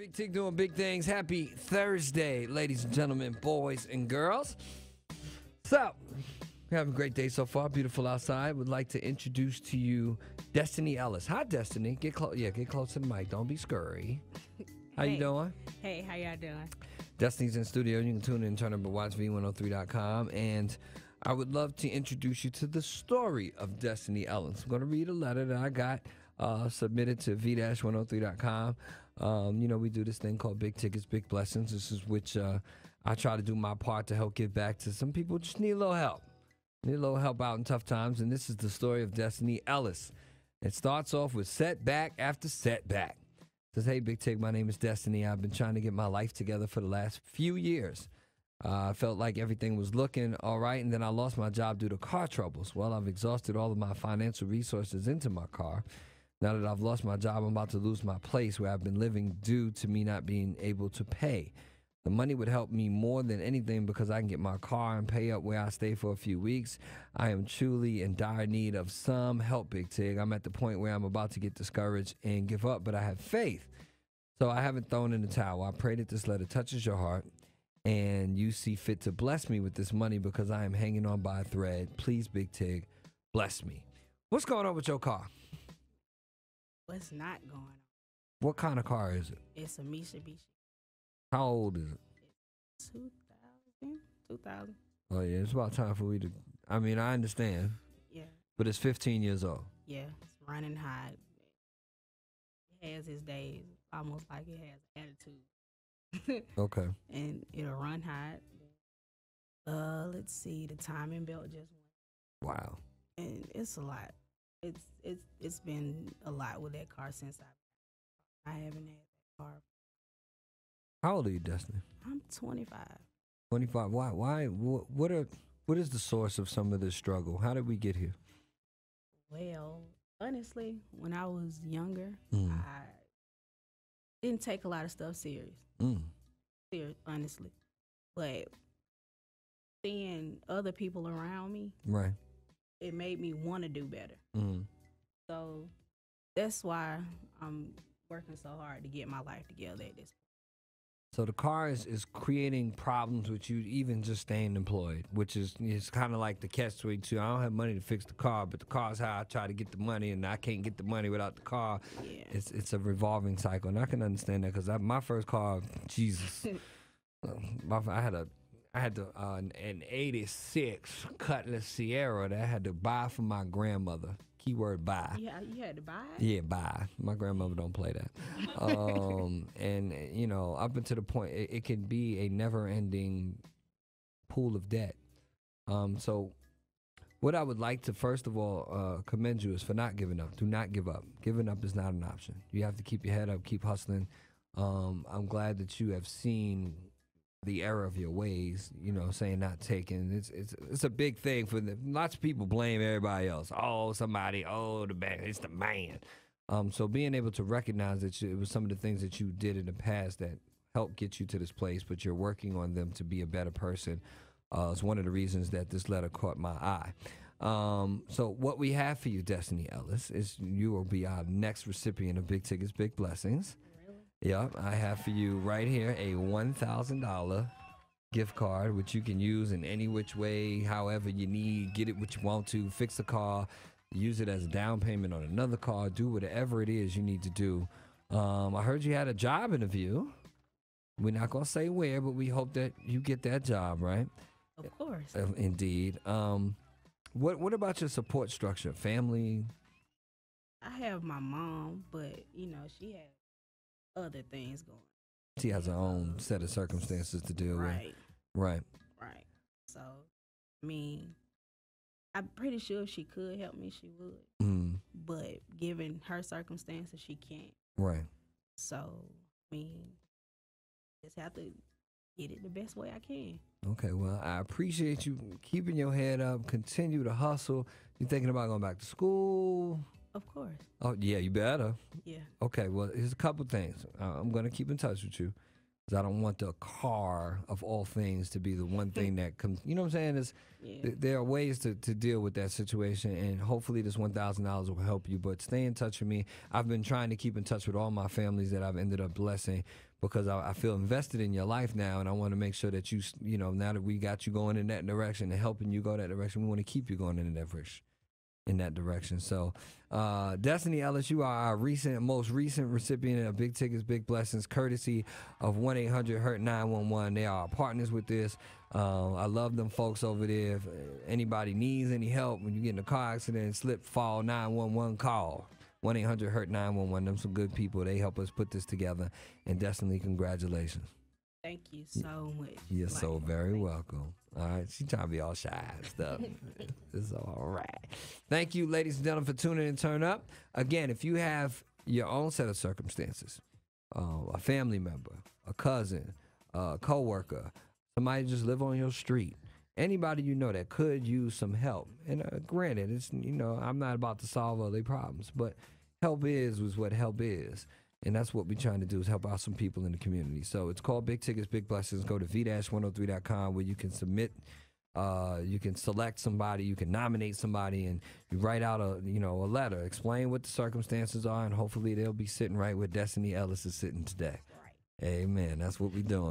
Big Tig doing big things. Happy Thursday, ladies and gentlemen, boys and girls. So, we having a great day so far. Beautiful outside. Would like to introduce to you Destoni Ellis. Hi, Destoni. Get close. Yeah, get close to the mic. Don't be scurry. How you doing? Hey, how y'all doing? Destoni's in studio. You can tune in, turn up at watchv103.com. And I would love to introduce you to the story of Destoni Ellis. I'm going to read a letter that I got uh, submitted to v-103.com. Um, you know, we do this thing called Big Tigger's, Big Blessings. This is which uh, I try to do my part to help give back to some people just need a little help. Need a little help out in tough times. And this is the story of Destoni Ellis. It starts off with setback after setback. Says, hey, Big Tig, my name is Destoni. I've been trying to get my life together for the last few years. Uh, I felt like everything was looking all right, and then I lost my job due to car troubles. Well, I've exhausted all of my financial resources into my car. Now that I've lost my job, I'm about to lose my place where I've been living due to me not being able to pay. The money would help me more than anything because I can get my car and pay up where I stay for a few weeks. I am truly in dire need of some help, Big Tig. I'm at the point where I'm about to get discouraged and give up, but I have faith. So I haven't thrown in the towel. I pray that this letter touches your heart and you see fit to bless me with this money because I am hanging on by a thread. Please, Big Tig, bless me. What's going on with your car? What's not going on? What kind of car is it? It's a Mitsubishi How old is it? 2000? 2000? Oh, yeah, it's about time for we to. I mean, I understand, Yeah, but it's 15 years old. yeah. It's running hot. It has its days, almost like it has attitude. Okay. and it'll run hot. Uh, let's see. The timing belt just went, Wow. and it's a lot. It's it's it's been a lot with that car since I I haven't had that car. How old are you, Destoni? I'm 25. 25. Why? Why? What, what are? What is the source of some of this struggle? How did we get here? Well, honestly, when I was younger, Mm. I didn't take a lot of stuff serious. Mm. Serious, honestly. But seeing other people around me, Right. It made me want to do better. Mm. So that's why I'm working so hard to get my life together at this. So the car is, is creating problems with you even just staying employed, which is it's kind of like the catch twenty two. I don't have money to fix the car, but the car's how I try to get the money, and I can't get the money without the car. Yeah. It's it's a revolving cycle, and I can understand that because my first car, Jesus, I had a I had the, uh, an, an '86 Cutlass Ciera that I had to buy from my grandmother. Keyword buy. Yeah, you had to buy it. Yeah, buy. My grandmother don't play that. Um, and you know, up until the point, it, it can be a never-ending pool of debt. Um, so, what I would like to first of all uh, commend you is for not giving up. Do not give up. Giving up is not an option. You have to keep your head up, keep hustling. Um, I'm glad that you have seen the error of your ways. You know, saying not taking. It's it's it's a big thing for the, lots of people blame everybody else. Oh, somebody. Oh, the man. It's the man. Um, so being able to recognize that you, it was some of the things that you did in the past that helped get you to this place, but you're working on them to be a better person, uh, is one of the reasons that this letter caught my eye. Um, so what we have for you, Destoni Ellis, is you will be our next recipient of Big Tigger's, Big Blessings. Yep, I have for you right here a one thousand dollar gift card, which you can use in any which way, however you need. Get it what you want to. Fix a car, use it as a down payment on another car. Do whatever it is you need to do. Um, I heard you had a job interview. We're not gonna say where, but we hope that you get that job, right? Of course. Uh, indeed. Um, what What about your support structure? Family? I have my mom, but you know she has other things going. She has her own set of circumstances to deal with. Right, with. Right. right. So, I mean, I'm pretty sure if she could help me, she would. Mm, But given her circumstances, she can't. right. So, I mean, just have to get it the best way I can. Okay, well, I appreciate you keeping your head up. Continue to hustle. You thinking about going back to school? Of course. Oh, yeah, you better. Yeah. Okay, well, here's a couple things. Uh, I'm going to keep in touch with you. 'Cause I don't want the car of all things to be the one thing that comes. You know what I'm saying? Is Yeah. th- there are ways to, to deal with that situation, and hopefully this one thousand dollars will help you. But stay in touch with me. I've been trying to keep in touch with all my families that I've ended up blessing because I, I feel invested in your life now, and I want to make sure that you, you know, now that we got you going in that direction and helping you go that direction, we want to keep you going in that direction. In that direction. So, uh, Destoni Ellis, you are our recent, most recent recipient of Big Tigger's, Big Blessings, courtesy of 1 800 Hurt 911. They are partners with this. Um, I love them folks over there. If anybody needs any help when you get in a car accident, slip, fall, 911, call. 1 800 Hurt 911. Them some good people. They help us put this together. And Destoni, congratulations. Thank you so much. You're so very welcome. All right, she trying to be all shy and stuff. it's all right. Thank you, ladies and gentlemen, for tuning in. Turn up again. If you have your own set of circumstances, uh, a family member, a cousin, a coworker, somebody just live on your street, anybody you know that could use some help. And uh, granted, it's you know I'm not about to solve all their problems, but help is was what help is. And that's what we're trying to do is help out some people in the community. So it's called Big Tigger's, Big Blessings. Go to v-103.com where you can submit, uh, you can select somebody, you can nominate somebody, and you write out a you know a letter, explain what the circumstances are, and hopefully they'll be sitting right where Destoni Ellis is sitting today. Right. Amen. That's what we're doing.